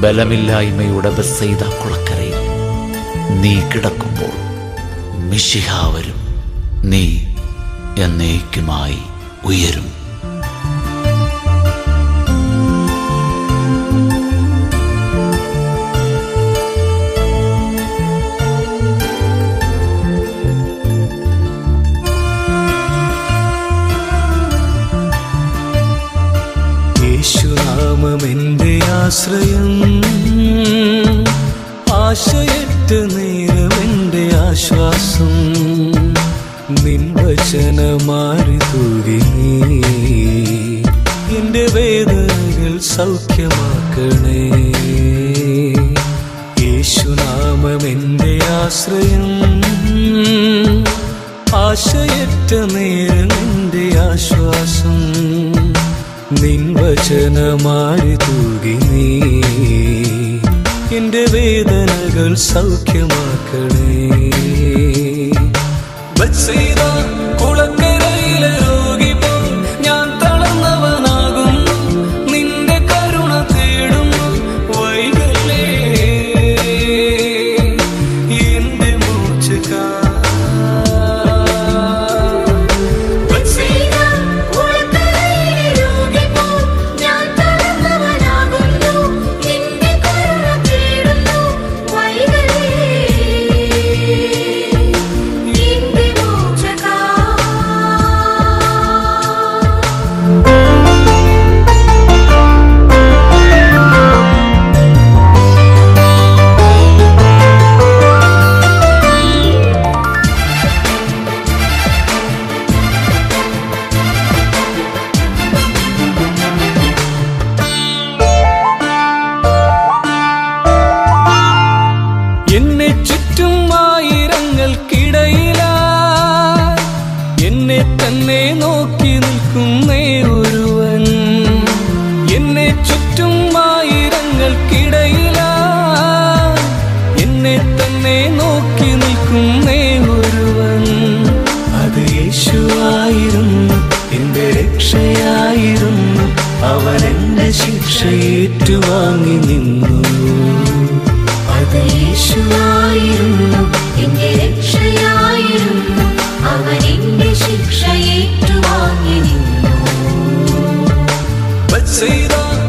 ബലമില്ലായ്മയുടെ ബസ്സെയ്ത കുളക്കരയിൽ നീ കിടക്കുമ്പോൾ മിഷിഹ വരും. നീ എന്നേക്കുമായി ഉയരും. നേരം ആശ്വാസം. നിൻ മാറി തൂകി നീ. എന്റെ വേദനകൾ സൗഖ്യമാക്കണേ. യേശുനാമം എന്റെ ആശ്രയം. ആശയറ്റ നേരം എന്റെ ആശ്വാസം. നിൻ വചനമാരി തൂകി നീ. എന്റെ വേദനകൾ സൗഖ്യമാക്കണേ നോക്കി നിൽക്കുന്നേ ഒരുവൻ എന്നെ ചുറ്റും ആയിരങ്ങൾക്കിടയിലാ. എന്നെ തന്നെ നോക്കി നിൽക്കുന്നേ say that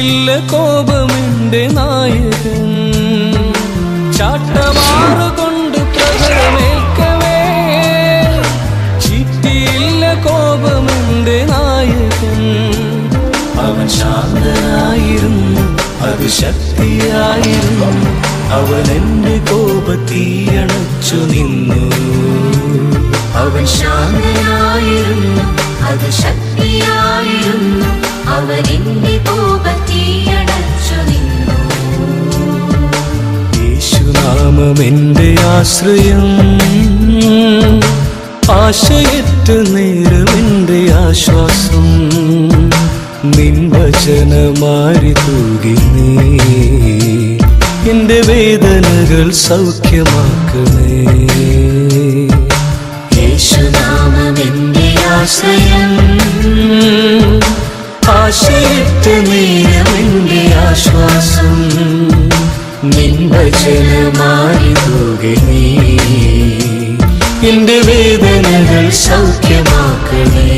ചീറ്റിയില്ല കോപമെന്റെ നായകൻ. ചാട്ടമാറുകൊണ്ട് കൊണ്ട് പ്രഹരമേൽക്കവേ. ചീറ്റിയില്ല കോപമെന്റെ നായകൻ. അവൻ ശാന്തനായിരുന്നു അത് ശക്തിയായിരുന്നു. അവൻ എന്റെ കോപത്തീയണച്ചു നിന്നു. അവൻ ശാന്തനായിരുന്നു അത് ശക്തിയായിരുന്നു. അവൻ എന്റെ കോപത്തീയണച്ചു ആശ്രയം. ആശയറ്റ് നേരമിന്റെ ആശ്വാസം. നിൻ വചനമാരി തൂകി എന്റെ വേദനകൾ സൗഖ്യമാക്കണേ. യേശുനാമെന്റെ ആശ്രയം. ആശയറ്റ നേരം എന്റെ ആശ്വാസം. വചനമായി തുകനീ എന്റെ വേദനകൾ സൗഖ്യമാക്കണേ.